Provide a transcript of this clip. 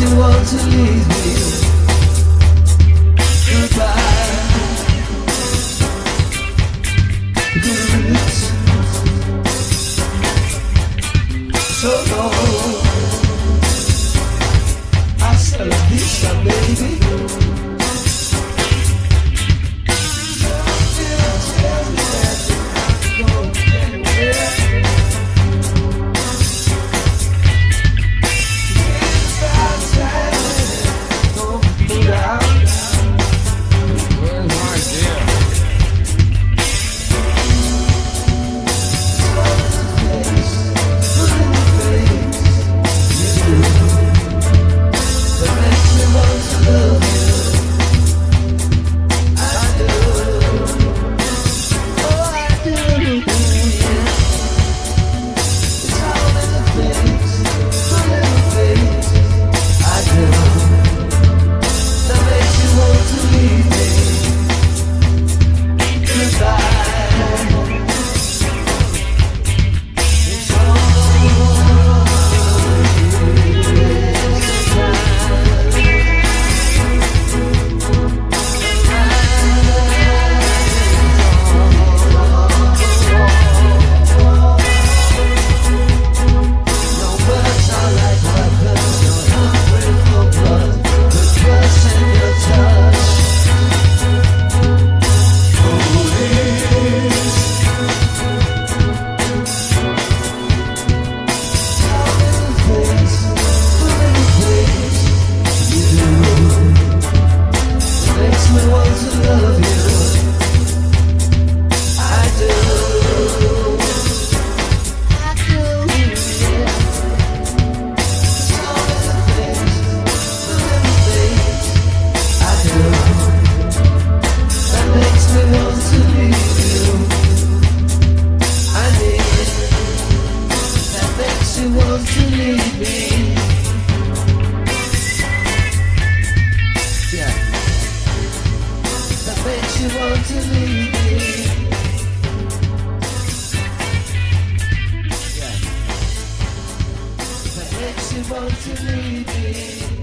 to leave me. Goodbye. Good. So long. That makes you want to leave me. Yeah that makes you want to leave me. Yeah. That makes you want to leave me.